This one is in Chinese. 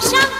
上。